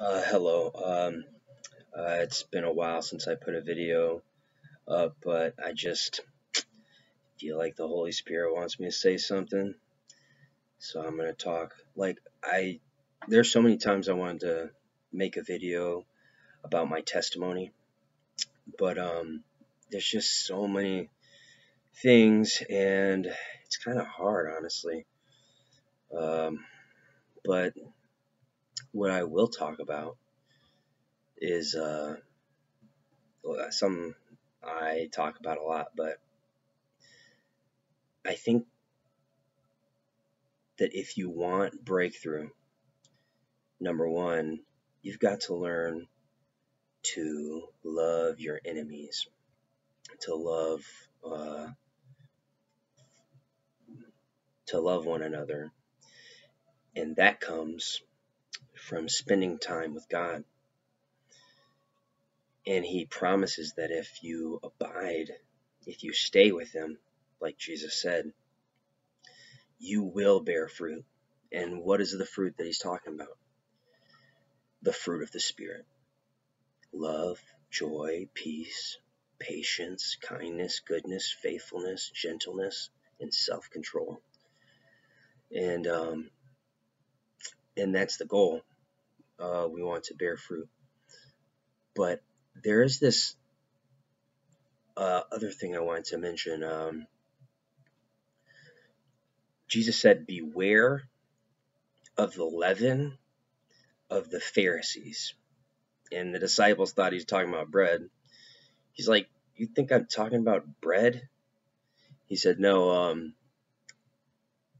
Uh, hello. Um, uh, it's been a while since I put a video up, but I just feel like the Holy Spirit wants me to say something, so I'm gonna talk. Like I, there's so many times I wanted to make a video about my testimony, but um, there's just so many things, and it's kind of hard, honestly. Um, but what I will talk about is uh, some I talk about a lot, but I think that if you want breakthrough, number one, you've got to learn to love your enemies, to love uh, to love one another, and that comes from spending time with God. And He promises that if you abide, if you stay with Him, like Jesus said, you will bear fruit. And what is the fruit that He's talking about? The fruit of the Spirit love, joy, peace, patience, kindness, goodness, faithfulness, gentleness, and self control. And um, and that's the goal. Uh, we want to bear fruit. But there is this uh, other thing I wanted to mention. Um, Jesus said, Beware of the leaven of the Pharisees. And the disciples thought he was talking about bread. He's like, You think I'm talking about bread? He said, No, um,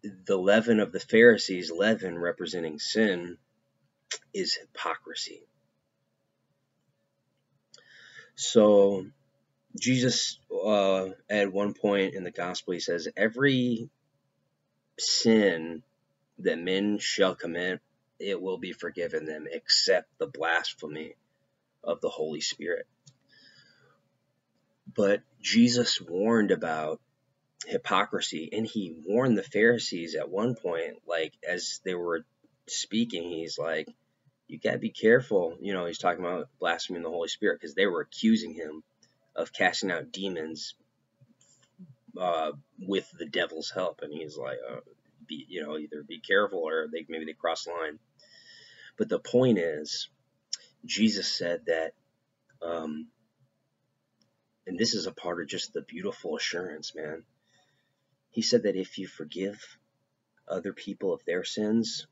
the leaven of the Pharisees, leaven representing sin, is hypocrisy. So Jesus, uh, at one point in the gospel, he says, Every sin that men shall commit, it will be forgiven them, except the blasphemy of the Holy Spirit. But Jesus warned about hypocrisy, and he warned the Pharisees at one point, like as they were speaking, he's like, You got to be careful. You know, he's talking about blaspheming the Holy Spirit because they were accusing him of casting out demons uh, with the devil's help. And he's like, uh, be, you know, either be careful or they maybe they cross the line. But the point is, Jesus said that, um, and this is a part of just the beautiful assurance, man. He said that if you forgive other people of their sins,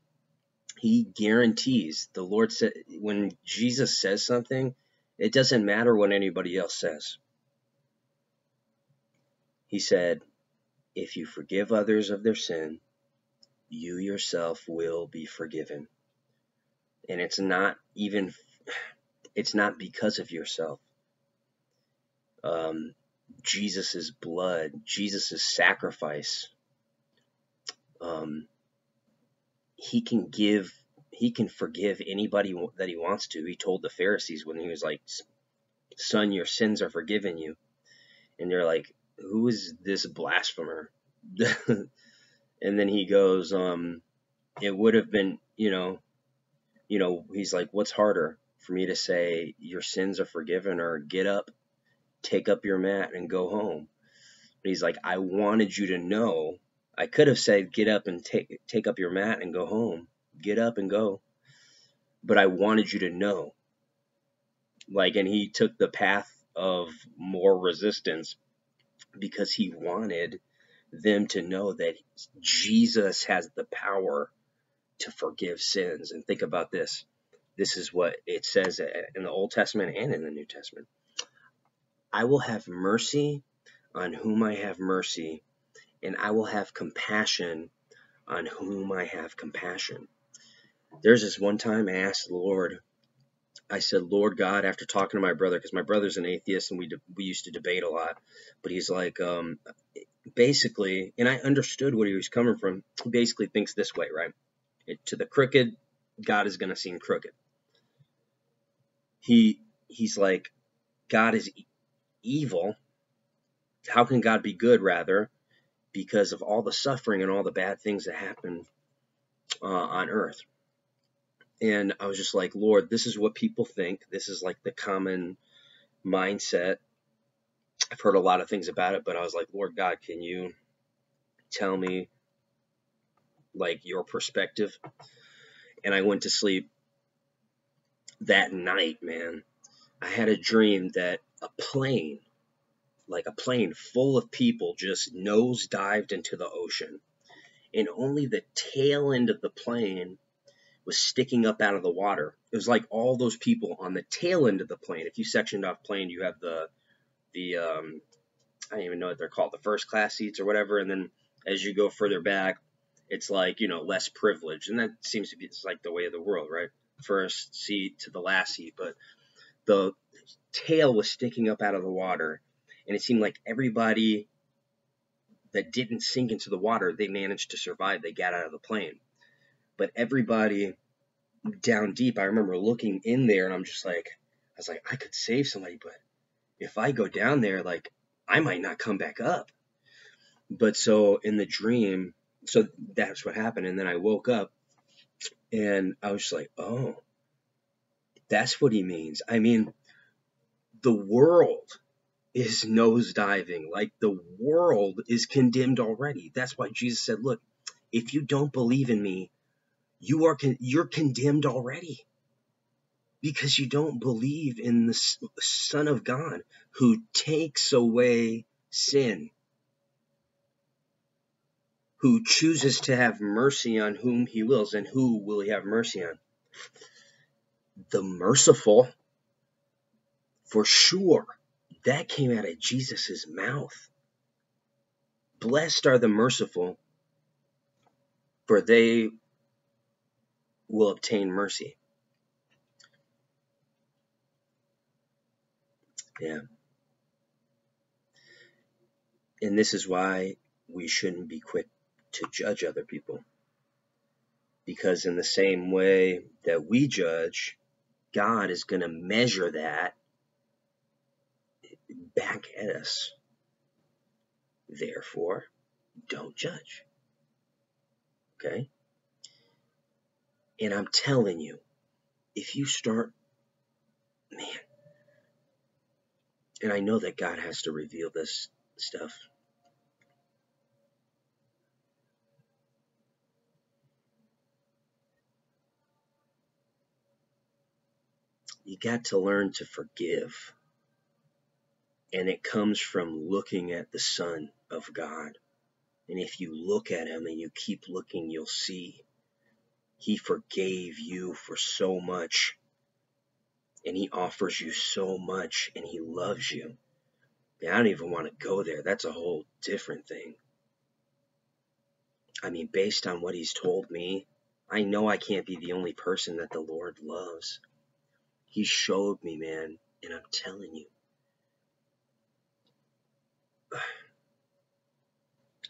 he guarantees. The Lord said, when Jesus says something, it doesn't matter what anybody else says. He said, if you forgive others of their sin, you yourself will be forgiven. And it's not even, it's not because of yourself. Um, Jesus' blood, Jesus' sacrifice, um, he can give, he can forgive anybody that he wants to. He told the Pharisees when he was like, Son, your sins are forgiven you. And they're like, Who is this blasphemer? and then he goes, um, It would have been, you know, you know, he's like, What's harder for me to say your sins are forgiven or get up take up your mat and go home. But he's like, I wanted you to know. I could have said, get up and take take up your mat and go home. Get up and go. But I wanted you to know. Like, and he took the path of more resistance because he wanted them to know that Jesus has the power to forgive sins. And think about this. This is what it says in the Old Testament and in the New Testament. I will have mercy on whom I have mercy, and I will have compassion on whom I have compassion. There's this one time I asked the Lord, I said, Lord God, after talking to my brother, because my brother's an atheist and we, we used to debate a lot, but he's like, um, basically, and I understood what he was coming from. He basically thinks this way, right? It, to the crooked, God is going to seem crooked. He he's like, God is evil. How can God be good, rather? Because of all the suffering and all the bad things that happen uh, on earth. And I was just like, Lord, this is what people think. This is like the common mindset. I've heard a lot of things about it, but I was like, Lord God, can you tell me like your perspective? And I went to sleep that night, man. I had a dream that a plane, like a plane full of people, just nose dived into the ocean. And only the tail end of the plane was sticking up out of the water. It was like all those people on the tail end of the plane. If you sectioned off plane, you have the the um, I don't even know what they're called, the first class seats or whatever, and then as you go further back, it's like you know less privilege, and that seems to be it's like the way of the world, right? First seat to the last seat, but the tail was sticking up out of the water, and it seemed like everybody that didn't sink into the water, they managed to survive. They got out of the plane but everybody down deep, I remember looking in there and I'm just like, I was like, I could save somebody, but if I go down there, like, I might not come back up. But so in the dream, so that's what happened. And then I woke up and I was just like, oh, that's what he means. I mean, the world is nosediving. Like the world is condemned already. That's why Jesus said, look, if you don't believe in me, you are con- you're condemned already because you don't believe in the son of god who takes away sin who chooses to have mercy on whom he wills and who will he have mercy on the merciful for sure that came out of jesus' mouth blessed are the merciful for they will obtain mercy. Yeah. And this is why we shouldn't be quick to judge other people. Because in the same way that we judge, God is going to measure that back at us. Therefore, don't judge. Okay? And I'm telling you, if you start, man, and I know that God has to reveal this stuff. You got to learn to forgive. And it comes from looking at the Son of God. And if you look at him and you keep looking, you'll see he forgave you for so much. And He offers you so much and He loves you. I don't even want to go there. That's a whole different thing. I mean, based on what He's told me, I know I can't be the only person that the Lord loves. He showed me, man, and I'm telling you. I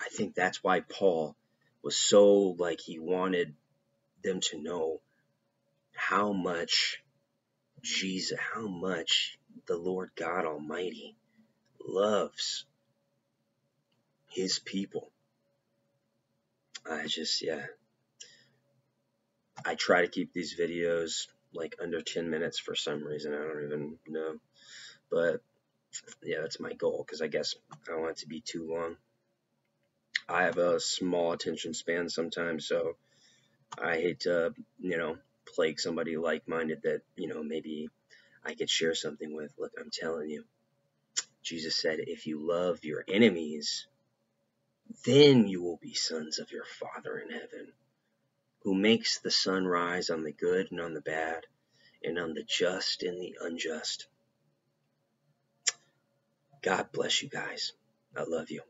think that's why Paul was so like he wanted them to know how much Jesus, how much the Lord God Almighty loves his people. I just, yeah. I try to keep these videos like under 10 minutes for some reason. I don't even know. But yeah, that's my goal because I guess I don't want it to be too long. I have a small attention span sometimes, so I hate to, you know, plague somebody like minded that, you know, maybe I could share something with. Look, I'm telling you, Jesus said, if you love your enemies, then you will be sons of your Father in heaven, who makes the sun rise on the good and on the bad, and on the just and the unjust. God bless you guys. I love you.